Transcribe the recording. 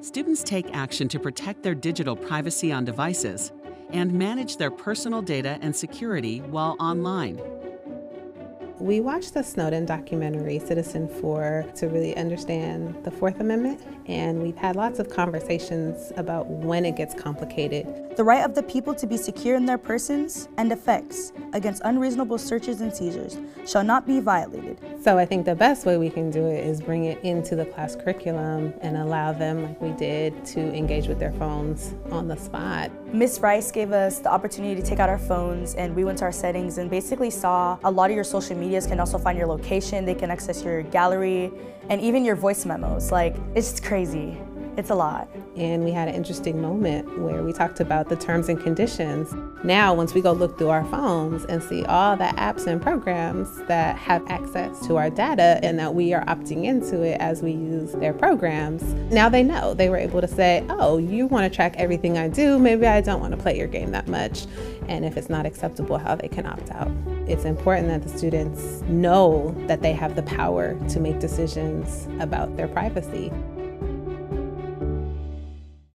students take action to protect their digital privacy on devices and manage their personal data and security while online. We watched the Snowden documentary, Citizenfour, to really understand the Fourth Amendment, and we've had lots of conversations about when it gets complicated. The right of the people to be secure in their persons and effects against unreasonable searches and seizures shall not be violated. So I think the best way we can do it is bring it into the class curriculum and allow them, like we did, to engage with their phones on the spot. Ms. Rice gave us the opportunity to take out our phones and we went to our settings and basically saw a lot of your social medias can also find your location, they can access your gallery, and even your voice memos. Like, it's crazy. It's a lot. And we had an interesting moment where we talked about the terms and conditions. Now, once we go look through our phones and see all the apps and programs that have access to our data and that we are opting into it as we use their programs, now they know. They were able to say, oh, you want to track everything I do. Maybe I don't want to play your game that much. And if it's not acceptable, how they can opt out. It's important that the students know that they have the power to make decisions about their privacy.